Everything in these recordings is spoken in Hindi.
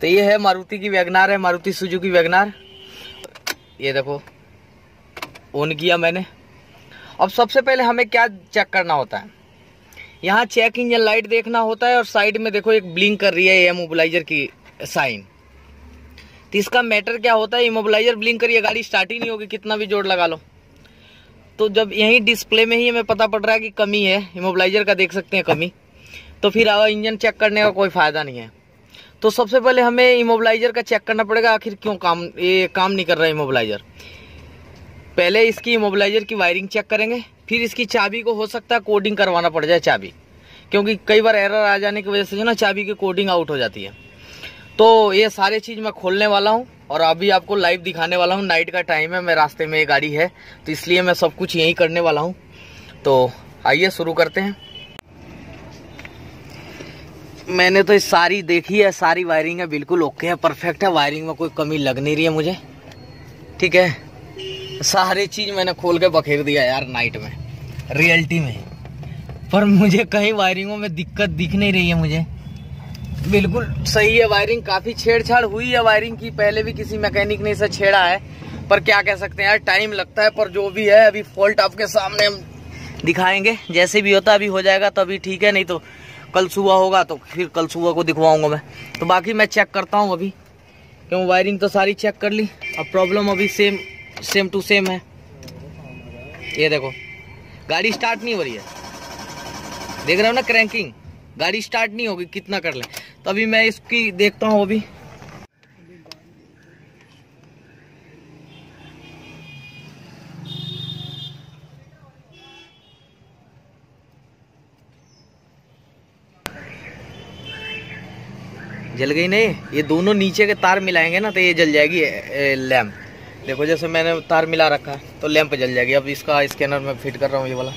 तो ये है मारुति की वैगनार, है मारुति सुजुकी वैगनार। ये देखो ऑन किया मैंने। अब सबसे पहले हमें क्या चेक करना होता है? यहाँ चेक इंजन लाइट देखना होता है और साइड में देखो एक ब्लिंक कर रही है इमोबिलाइजर की साइन तो इसका मैटर क्या होता है? इमोबिलाइजर ब्लिंक करिए, गाड़ी स्टार्ट ही नहीं होगी, कितना भी जोड़ लगा लो। तो जब यही डिस्प्ले में ही हमें पता पड़ रहा है कि कमी है इमोबिलाइजर का देख सकते हैं कमी। तो फिर इंजन चेक करने का कोई फ़ायदा नहीं है। तो सबसे पहले हमें इमोबलाइजर का चेक करना पड़ेगा, आखिर क्यों काम, ये काम नहीं कर रहा है इमोबलाइजर पहले इसकी इमोबलाइजर की वायरिंग चेक करेंगे, फिर इसकी चाबी को हो सकता है कोडिंग करवाना पड़ जाए चाबी, क्योंकि कई बार एरर आ जाने की वजह से जो ना चाबी की कोडिंग आउट हो जाती है। तो ये सारे चीज़ मैं खोलने वाला हूँ और अभी आपको लाइव दिखाने वाला हूँ। नाइट का टाइम है, मैं रास्ते में ये गाड़ी है तो इसलिए मैं सब कुछ यही करने वाला हूँ। तो आइए शुरू करते हैं। मैंने तो सारी देखी है, सारी वायरिंग है, बिल्कुल ओके है परफेक्ट है। वायरिंग में कोई कमी लग नहीं रही है मुझे। ठीक है? सारी चीज़ मैंने खोल के बखेर दिया यार नाइट में। रियलिटी में। पर मुझे कहीं वायरिंगों में दिक्कत दिख नहीं रही है मुझे। बिल्कुल सही है वायरिंग काफ़ी छेड़छाड़ हुई है वायरिंग की। पहले भी किसी मैकेनिक ने इसे छेड़ा है। पर क्या कह सकते हैं यार टाइम लगता है, पर जो भी है, अभी फॉल्ट आपके सामने हम दिखाएँगे। जैसे भी होता, अभी हो जाएगा तो अभी ठीक है, नहीं तो कल सुबह होगा तो फिर कल सुबह को दिखवाऊँगा मैं। तो बाकी मैं चेक करता हूँ अभी। क्यों वायरिंग तो सारी चेक कर ली। अब प्रॉब्लम अभी सेम सेम टू सेम है। ये देखो, गाड़ी स्टार्ट नहीं हो रही है। देख रहे हो ना क्रैंकिंग गाड़ी स्टार्ट नहीं होगी, कितना कर ले। तो अभी मैं इसकी देखता हूँ अभी। जल गई नहीं? ये दोनों नीचे के तार मिलाएँगे ना तो ये जल जाएगी लैम्प देखो, जैसे मैंने तार मिला रखा है तो लैंप जल जाएगी। अब इसका स्कैनर में फिट कर रहा हूँ, ये वाला।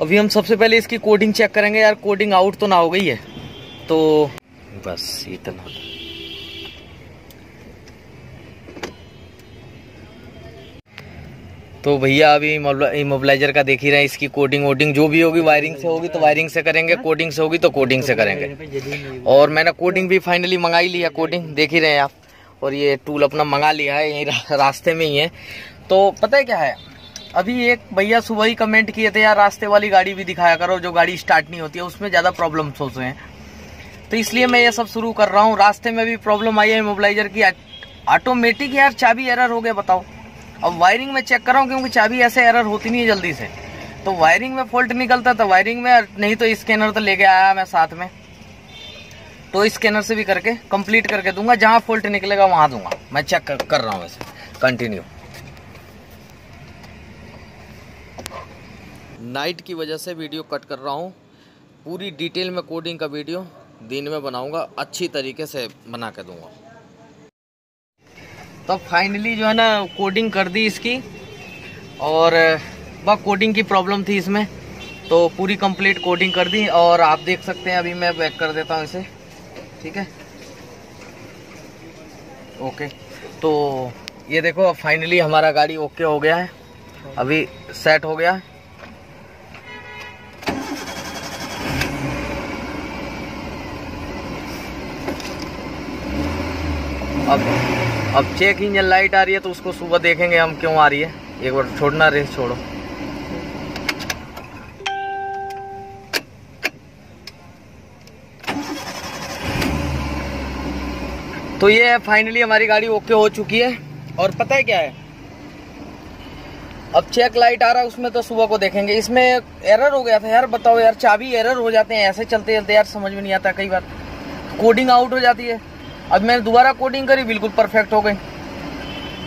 अभी हम सबसे पहले इसकी कोडिंग चेक करेंगे, यार कोडिंग आउट तो ना हो गई है तो बस इतना। तो भैया अभी इमोबलाइजर का देख ही रहे हैं, इसकी कोडिंग वोडिंग जो भी होगी वायरिंग से होगी तो वायरिंग से करेंगे कोडिंग से होगी तो कोडिंग से करेंगे। और मैंने कोडिंग भी फाइनली मंगाई लिया कोडिंग देख ही रहे हैं आप। और ये टूल अपना मंगा लिया है, यही रास्ते में ही है। तो पता है क्या है? अभी एक भैया सुबह ही कमेंट किए थे, यार, रास्ते वाली गाड़ी भी दिखाया करो, जो गाड़ी स्टार्ट नहीं होती है, उसमें ज़्यादा प्रॉब्लम सोच रहे हैं। तो इसलिए मैं ये सब शुरू कर रहा हूँ। रास्ते में भी प्रॉब्लम आई है मोबलाइजर की। ऑटोमेटिक यार, चाबी एरर हो गया, बताओ। अब वायरिंग में चेक कर रहा हूँ क्योंकि चाबी ऐसे एरर होती नहीं है जल्दी से। तो वायरिंग में फॉल्ट निकलता तो वायरिंग में नहीं तो स्कैनर तो लेके आया मैं साथ में। तो स्कैनर से भी करके कंप्लीट करके दूँगा जहाँ फॉल्ट निकलेगा वहाँ दूँगा। मैं चेक कर, कर रहा हूँ वैसे। कंटिन्यू नाइट की वजह से वीडियो कट कर रहा हूँ। पूरी डिटेल में कोडिंग का वीडियो दिन में बनाऊँगा अच्छी तरीके से बना के दूँगा। तो फाइनली जो है ना कोडिंग कर दी इसकी। और वह कोडिंग की प्रॉब्लम थी इसमें। तो पूरी कंप्लीट कोडिंग कर दी और आप देख सकते हैं, अभी मैं बैक कर देता हूँ इसे। ठीक है? ओके तो ये देखो फाइनली हमारा गाड़ी ओके हो गया है। अभी सेट हो गया। है अब अब चेक इंजन लाइट आ रही है तो उसको सुबह देखेंगे हम क्यों आ रही है। एक बार छोड़ना रेस छोड़ो। तो ये है फाइनली हमारी गाड़ी ओके हो चुकी है। और पता है क्या है? अब चेक लाइट आ रहा है, उसमें तो सुबह को देखेंगे। इसमें एरर हो गया था। यार बताओ यार, चाबी एरर हो जाते हैं ऐसे चलते चलते यार समझ में नहीं आता, कई बार कोडिंग आउट हो जाती है। अब मैंने दोबारा कोडिंग करी, बिल्कुल परफेक्ट हो गई।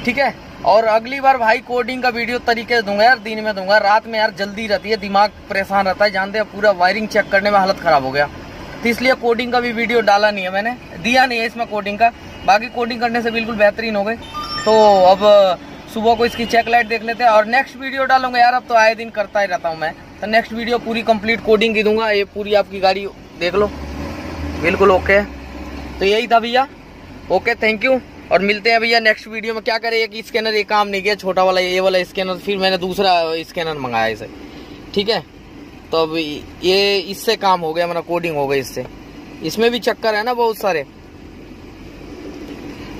ठीक है? और अगली बार भाई कोडिंग का वीडियो तरीके से दूँगा यार, दिन में दूँगा, रात में यार जल्दी रहती है, दिमाग परेशान रहता है, जानते हैं, पूरा वायरिंग चेक करने में हालत खराब हो गया। तो इसलिए कोडिंग का भी वीडियो डाला नहीं है मैंने, दिया नहीं है इसमें कोडिंग का। बाकी कोडिंग करने से बिल्कुल बेहतरीन हो गई। तो अब सुबह को इसकी चेक लाइट देख लेते हैं। और नेक्स्ट वीडियो डालूँगा यार, अब तो आए दिन करता ही रहता हूँ मैं। तो नेक्स्ट वीडियो पूरी कंप्लीट कोडिंग की दूँगा, ये पूरी आपकी गाड़ी देख लो। बिल्कुल ओके है। तो यही था भैया। ओके थैंक यू और मिलते हैं भैया नेक्स्ट वीडियो में। क्या करें, एक स्कैनर ये काम नहीं किया, छोटा वाला, ये वाला स्कैनर फिर मैंने दूसरा स्कैनर मंगाया इसे। ठीक है? तो अब ये इससे काम हो गया, मेरा कोडिंग हो गई इससे। इसमें भी चक्कर है ना बहुत सारे।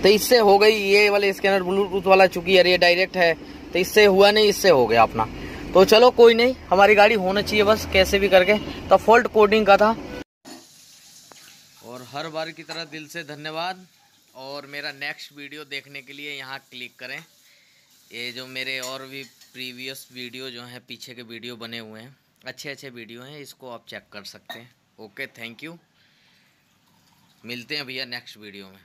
तो इससे हो गई ये वाले स्कैनर ब्लूटूथ वाला, चूँकि यार ये डायरेक्ट है तो इससे हुआ नहीं, इससे हो गया अपना। तो चलो, कोई नहीं, हमारी गाड़ी होना चाहिए बस, कैसे भी करके। तो फॉल्ट कोडिंग का था। और हर बार की तरह दिल से धन्यवाद। और मेरा नेक्स्ट वीडियो देखने के लिए यहाँ क्लिक करें। ये जो मेरे और भी प्रीवियस वीडियो जो हैं, पीछे के वीडियो बने हुए हैं। अच्छे अच्छे वीडियो हैं, इसको आप चेक कर सकते हैं। ओके थैंक यू मिलते हैं भैया नेक्स्ट वीडियो में।